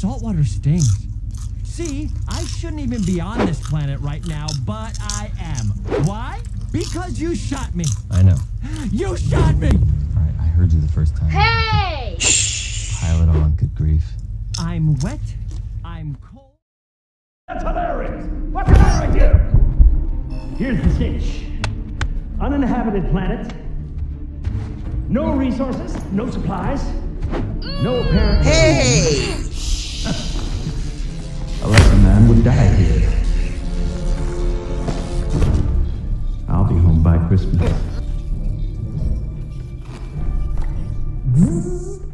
Saltwater stings. See, I shouldn't even be on this planet right now, but I am. Why? Because you shot me. I know. You shot me! All right, I heard you the first time. Hey! Pile it on, good grief. I'm wet. I'm cold. That's hilarious! What can I do? Here's the stitch. Uninhabited planet. No resources, no supplies, no apparent... Hey! home by Christmas.